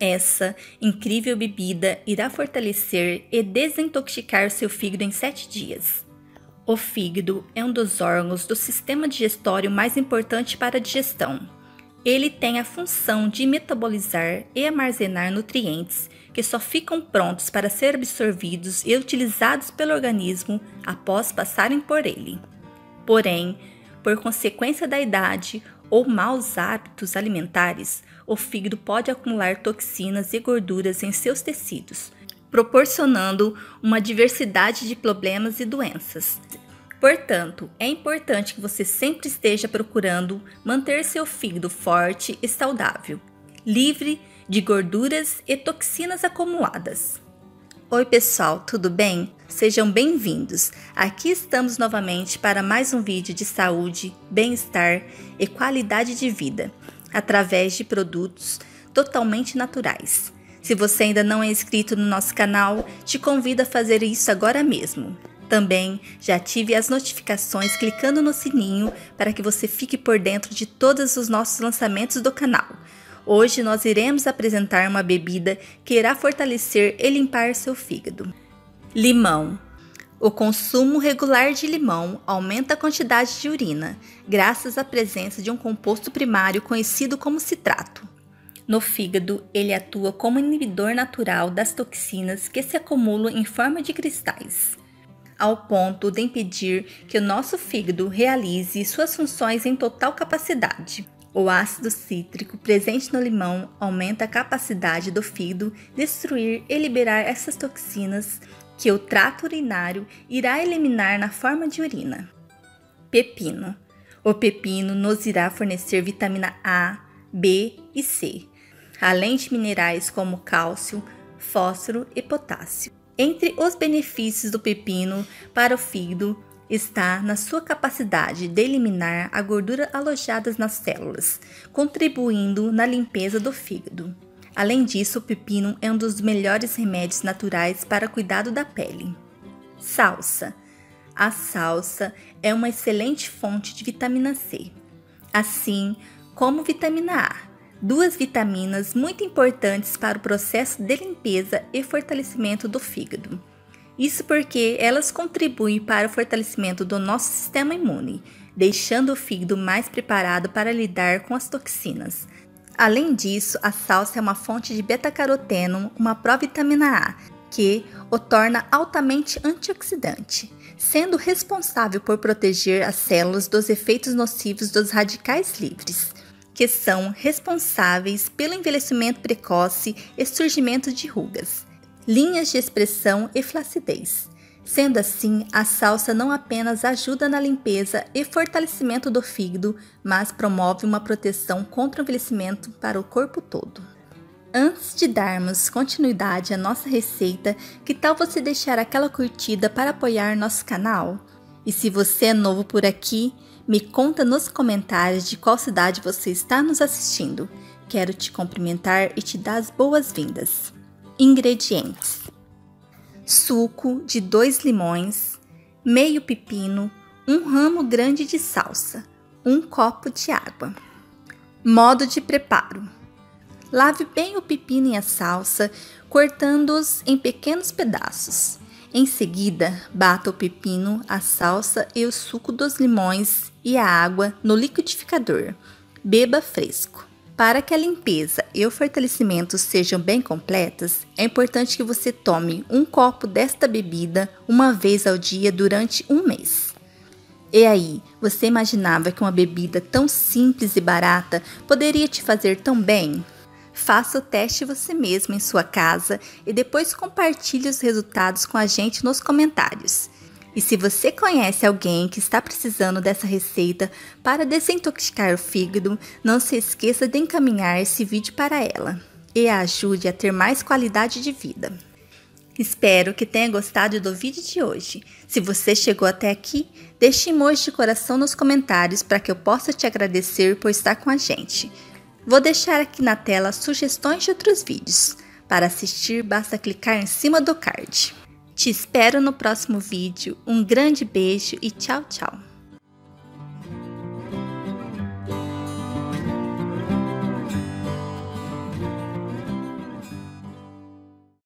Essa incrível bebida irá fortalecer e desintoxicar seu fígado em 7 dias. O fígado é um dos órgãos do sistema digestório mais importante para a digestão. Ele tem a função de metabolizar e armazenar nutrientes que só ficam prontos para ser absorvidos e utilizados pelo organismo após passarem por ele. Porém, por consequência da idade ou maus hábitos alimentares, o fígado pode acumular toxinas e gorduras em seus tecidos, proporcionando uma diversidade de problemas e doenças. Portanto, é importante que você sempre esteja procurando manter seu fígado forte e saudável, livre de gorduras e toxinas acumuladas. Oi, pessoal, tudo bem? Sejam bem-vindos. Aqui estamos novamente para mais um vídeo de saúde, bem-estar e qualidade de vida através de produtos totalmente naturais. Se você ainda não é inscrito no nosso canal, te convido a fazer isso agora mesmo. Também já ative as notificações clicando no sininho para que você fique por dentro de todos os nossos lançamentos do canal. Hoje nós iremos apresentar uma bebida que irá fortalecer e limpar seu fígado. Limão. O consumo regular de limão aumenta a quantidade de urina, graças à presença de um composto primário conhecido como citrato. No fígado, ele atua como inibidor natural das toxinas que se acumulam em forma de cristais, ao ponto de impedir que o nosso fígado realize suas funções em total capacidade. O ácido cítrico presente no limão aumenta a capacidade do fígado destruir e liberar essas toxinas que o trato urinário irá eliminar na forma de urina. Pepino. O pepino nos irá fornecer vitamina A, B e C, além de minerais como cálcio, fósforo e potássio. Entre os benefícios do pepino para o fígado está na sua capacidade de eliminar a gordura alojada nas células, contribuindo na limpeza do fígado. Além disso, o pepino é um dos melhores remédios naturais para cuidado da pele. Salsa. A salsa é uma excelente fonte de vitamina C, assim como vitamina A, duas vitaminas muito importantes para o processo de limpeza e fortalecimento do fígado. Isso porque elas contribuem para o fortalecimento do nosso sistema imune, deixando o fígado mais preparado para lidar com as toxinas, Além disso, a salsa é uma fonte de beta-caroteno, uma provitamina A, que o torna altamente antioxidante, sendo responsável por proteger as células dos efeitos nocivos dos radicais livres, que são responsáveis pelo envelhecimento precoce e surgimento de rugas, linhas de expressão e flacidez. Sendo assim, a salsa não apenas ajuda na limpeza e fortalecimento do fígado, mas promove uma proteção contra o envelhecimento para o corpo todo. Antes de darmos continuidade à nossa receita, que tal você deixar aquela curtida para apoiar nosso canal? E se você é novo por aqui, me conta nos comentários de qual cidade você está nos assistindo. Quero te cumprimentar e te dar as boas-vindas. Ingredientes: suco de dois limões, meio pepino, um ramo grande de salsa, um copo de água. Modo de preparo: lave bem o pepino e a salsa, cortando-os em pequenos pedaços. Em seguida, bata o pepino, a salsa e o suco dos limões e a água no liquidificador. Beba fresco. Para que a limpeza e o fortalecimento sejam bem completas, é importante que você tome um copo desta bebida uma vez ao dia durante um mês. E aí, você imaginava que uma bebida tão simples e barata poderia te fazer tão bem? Faça o teste você mesmo em sua casa e depois compartilhe os resultados com a gente nos comentários. E se você conhece alguém que está precisando dessa receita para desintoxicar o fígado, não se esqueça de encaminhar esse vídeo para ela e a ajude a ter mais qualidade de vida. Espero que tenha gostado do vídeo de hoje. Se você chegou até aqui, deixe emoji de coração nos comentários para que eu possa te agradecer por estar com a gente. Vou deixar aqui na tela sugestões de outros vídeos. Para assistir, basta clicar em cima do card. Te espero no próximo vídeo. Um grande beijo e tchau, tchau!